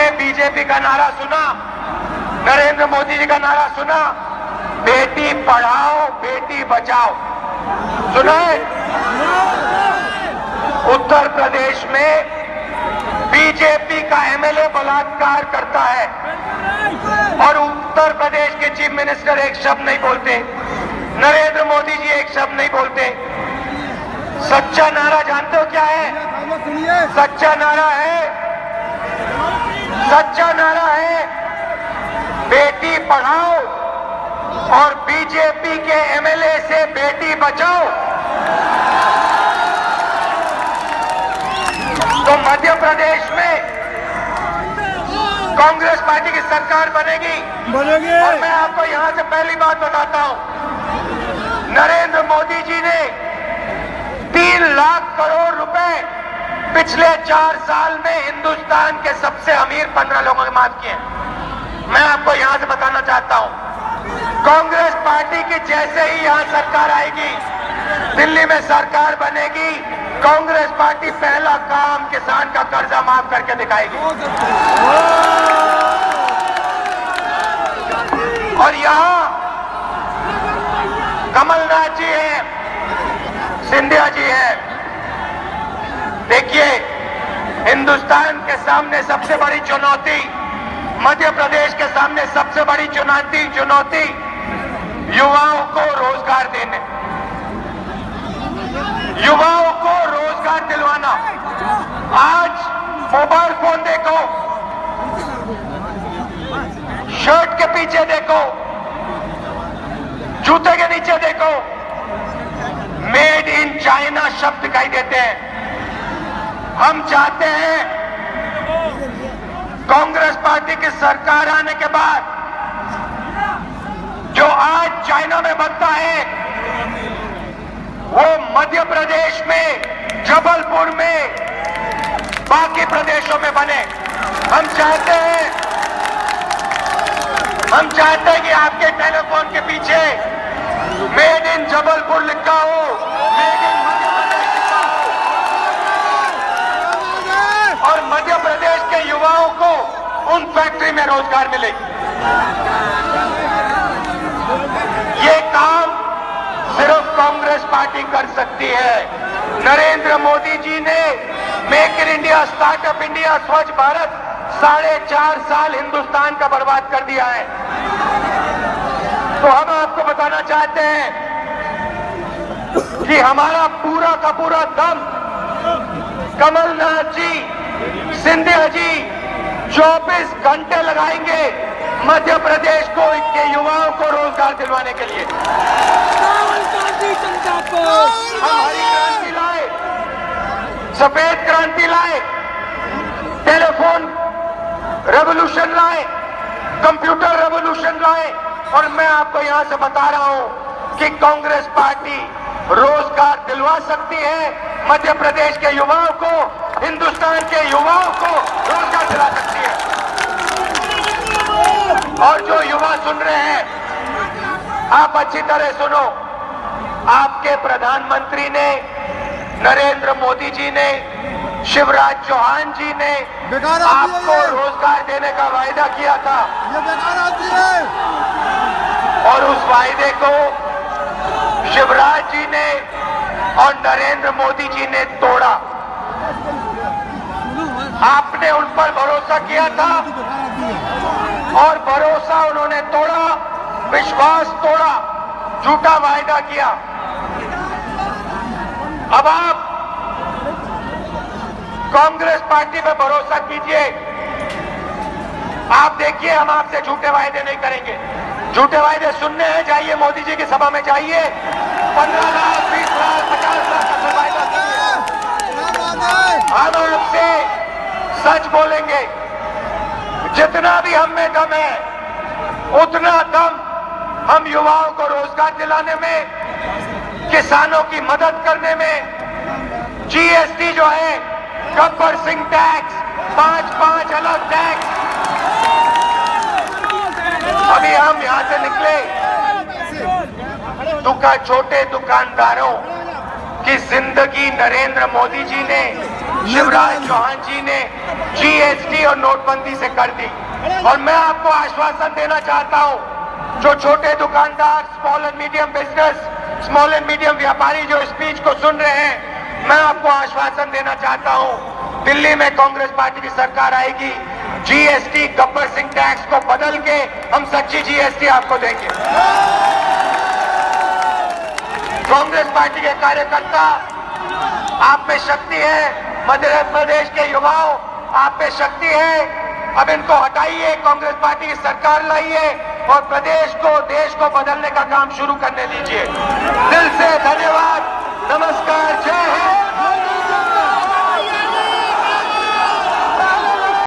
आपने बीजेपी का नारा सुना? नरेंद्र मोदी जी का नारा सुना? बेटी पढ़ाओ बेटी बचाओ। सुना है? उत्तर प्रदेश में बीजेपी का एमएलए बलात्कार करता है और उत्तर प्रदेश के चीफ मिनिस्टर एक शब्द नहीं बोलते। नरेंद्र मोदी जी एक शब्द नहीं बोलते। सच्चा नारा जानते हो क्या है? सच्चा नारा है सच्चा नारा है। बेटी पढ़ाओ और बीजेपी के एमएलए से बेटी बचाओ। तो मध्य प्रदेश में कांग्रेस पार्टी की सरकार बनेगी। बनेगी। और मैं आपको यहाँ से पहली बात बताता हूँ। नरेंद्र मोदी जी ने तीन लाख करोड़ रुपए पिछले चार साल में हिंदुस्तान के सबसे अमीर पंद्रह लोगों के माफ़ किए मैं आपको यहाँ से बताना चाहता हूँ, कांग्रेस पार्टी की जैसे ही यहाँ सरकार आएगी, दिल्ली में सरकार बनेगी, कांग्रेस पार्टी पहला काम किसान का कर्जा माफ़ करके दिखाएगी। और यहाँ कमलनाथ जी हैं, सिंधिया जी हैं। देखिए हिंदुस्तान के सामने सबसे बड़ी चुनौती, मध्य प्रदेश के सामने सबसे बड़ी चुनौती चुनौती युवाओं को रोज़गार देने। युवाओं को रोज़गार दिलवाना। आज मोबाइल फ़ोन देखो, शर्ट के पीछे देखो, जूते के नीचे देखो। मेड इन चाइना शब्द दिखाई देते हैं। हम चाहते हैं कांग्रेस पार्टी की सरकार आने के बाद जो आज चाइना में बनता है, वो मध्य प्रदेश में, जबलपुर में, बाकी प्रदेशों में बने। हम चाहते हैं, हम चाहते हैं कि आपके टेलीफोन के पीछे मेड इन जबलपुर लिखा हो मेड इन मध्य प्रदेश लिखा हो और मध्य प्रदेश के युवाओं को उन फैक्ट्री में रोज़गार मिलेगी। ये काम सिर्फ़ कांग्रेस पार्टी कर सकती है। नरेंद्र मोदी जी ने make in India startup India Swachh Bharat साढ़े चार साल हिंदुस्तान का बर्बाद कर दिया है। तो हम आपको बताना चाहते हैं कि हमारा पूरा का पूरा दम कमलनाथ जी, सिंधिया जी 24 घंटे लगाएँगे मध्य प्रदेश को इनके युवाओं को रोज़गार दिलवाने के लिए। राहुल गांधी जनता को। हम हरी क्रांति लाए। सफ़ेद क्रांति लाए। टेलीफोन रेवोल्यूशन लाए। कंप्यूटर रेवोल्यूशन लाए। और मैं आपको यहाँ से बता रहा हूँ कि कांग्रेस पार्टी रोज़गार दिलवा सकती है मध्य प्रदेश के युवाओं को। हिंदुस्तान के युवाओं को रोज़गार दिला सकती है। और जो युवा सुन रहे हैं आप अच्छी तरह सुनो। आपके प्रधानमंत्री ने नरेंद्र मोदी जी ने शिवराज चौहान जी ने आपको रोज़गार देने का वायदा किया था। और उस वायदे को शिवराज जी ने और नरेंद्र मोदी जी ने तोड़ा। आपने उन पर भरोसा किया था और भरोसा उन्होंने तोड़ा, विश्वास तोड़ा, झूठा वायदा किया। अब आप कांग्रेस पार्टी पे भरोसा कीजिए। आप देखिए, हम आपसे झूठे वायदे नहीं करेंगे। झूठे वायदे सुनने हैं, जाइए, मोदी जी की सभा में जाइए। पंद्रह लाख, बीस लाख, पचास लाख का वायदा हम आपसे सच बोलेंगे। जितना भी हम में दम है, उतना दम हम युवाओं को रोज़गार दिलाने में, किसानों की मदद करने में। जीएसटी जो है गब्बर सिंह टैक्स पाँच पाँच अलग टैक्स। अभी हम यहाँ से निकले। दुका छोटे दुकानदारों की ज़िंदगी नरेंद्र मोदी जी ने शिवराज चौहान जी ने जीएसटी और नोटबंदी से कर दी। और मैं आपको आश्वासन देना चाहता हूँ, जो छोटे दुकानदार small and medium business small and medium व्यापारी जो स्पीच को सुन रहे हैं, मैं आपको आश्वासन देना चाहता हूँ, दिल्ली में कांग्रेस पार्टी की सरकार आएगी जीएसटी गब्बर सिंह टैक्स को बदल के हम सच्ची जीएसटी आपको देंगे। कांग्रेस पार्टी के कार्यकर्ता, आप में शक्ति है मध्य प्रदेश के युवाओं, आप पे शक्ति है। अब इनको हटाइए, कांग्रेस पार्टी की सरकार लाइए और प्रदेश को, देश को बदलने का काम शुरू करने दीजिए। दिल से धन्यवाद। नमस्कार, जय हिंद।